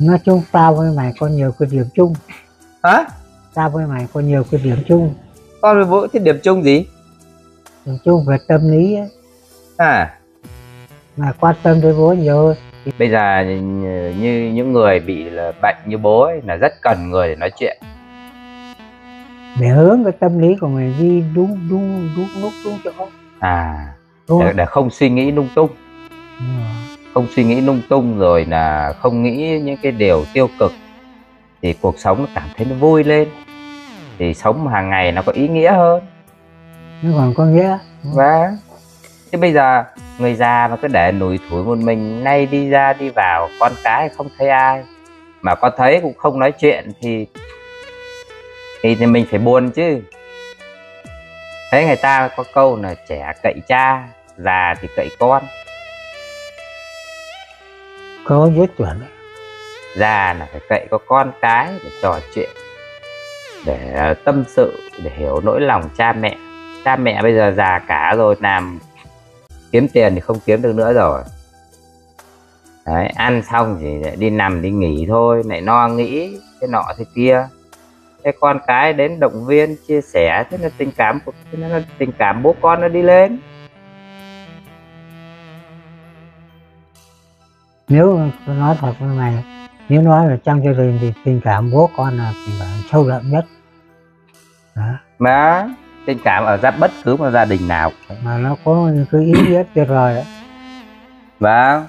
nói chung tao với mày có nhiều cái điểm chung. Hả? Tao với mày có nhiều cái điểm chung. Con với bố cái điểm chung gì? Điểm chung về tâm lý ấy à. Mà quan tâm tới bố nhiều. Hơn bây giờ như, những người bị là bệnh như bố ấy là rất cần người để nói chuyện. Để hướng cái tâm lý của mình đi đúng đúng đúng lúc đúng chỗ. À đúng để, không? để không suy nghĩ lung tung. Ừ. không suy nghĩ lung tung rồi là không nghĩ những cái điều tiêu cực thì cuộc sống nó cảm thấy nó vui lên. Thì sống hàng ngày nó có ý nghĩa hơn. Nó còn có nghĩa. Và thế bây giờ người già mà cứ để lủi thủi một mình nay đi ra đi vào con cái không thấy ai mà con thấy cũng không nói chuyện thì thì, thì mình phải buồn chứ. Thấy người ta có câu là trẻ cậy cha già thì cậy con có biết chuẩn ra già là phải cậy có con cái để trò chuyện, để ờ, tâm sự, để hiểu nỗi lòng cha mẹ. Cha mẹ bây giờ già cả rồi, làm kiếm tiền thì không kiếm được nữa rồi. Đấy, ăn xong thì đi nằm đi nghỉ thôi, lại no nghĩ cái nọ thế kia. Cái con cái đến động viên, chia sẻ, thế là tình cảm của, thế là tình cảm bố con nó đi lên. Nếu nói thật với mày nếu nói là trong gia đình thì tình cảm bố con là tình cảm sâu đậm nhất. Đó. mà tình cảm ở ra bất cứ một gia đình nào. Mà nó có những cái ý nghĩa tuyệt vời đó. Vâng